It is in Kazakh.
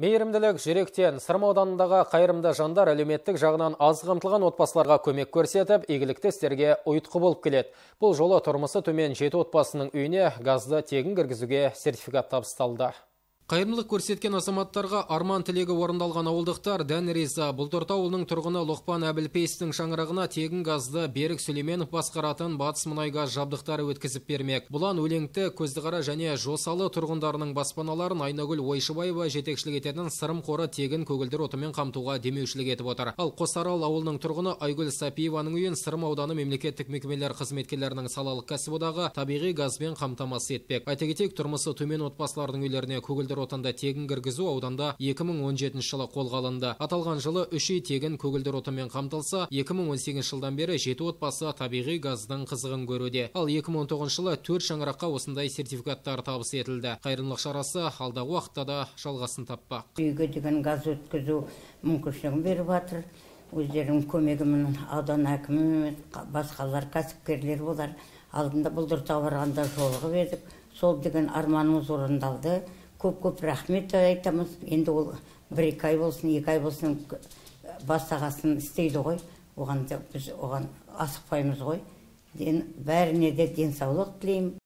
Мейірімділік жүректен Сырым ауданындағы қайырымды жандар әлеуметтік жағынан аз қамтылған отбасыларға көмек көрсетіп, игілікті істерге ұйытқы болып келеді. Бұл жолы тұрмысы төмен жеті отбасының үйіне газды тегін кіргізуге сертификат табысталды. Қайырымдылық көрсеткен азаматтарға арман тілегі орындалған ауылдықтар дән риза. Бұлтырт ауылының тұрғыны Лұқпан Әбілпейістің шаңырағына тегін газды Берік Сүлейменов басқаратын Батыс мұнай газ жабдықтары өткізіп бермек. Бұлан өлеңті, көздіғара және жосалы тұрғындарының баспаналарын Айнагүл Ойшыбаева жетекшілік ететін Сырым қоры тегін көгілдір отымен қамтуға демеушілік етіп отыр. Ал Қосарал ауылының тұрғыны Айгүл Сапиеваның үйін Сырым ауданы мемлекеттік мекемелер қызметкерлерінің салалық кәсіподағы табиғи газбен қамтамасыз етпек. Айта кетейік, тұрмысы төмен отбасылардың үйлеріне көгілдір отынды тегін кіргізу ауданда 2017 жылы қолға алынды. Аталған жылы үш үй тегін көгілдір отынмен қамтылса 2018 жылдан бері жеті отбасы табиғи газдың қызығын көруде. Ал 2019 жылы төрт шаңыраққа осындай сертификаттар табыс етілді. Қайырымдылық шарасы алдағы уақытта да жалғасын таппақ. Үйге деген газ өткізу мүмкіншілігін беріп жатыр. Өздерінің көмегімен аудан әкімі басқалар кәсіпкерлер болар. Алдында бұлдыртауға барғанда жолығып едік. Сол деген арманымыз орындалды. Көп көп рахмет айтамыз. Енді ол бір екі ай болсын екі ай болсын бастағасын істейді ғой. Оған біз оған асықпаймыз ғой. Бәріне де денсаулық тілеймін.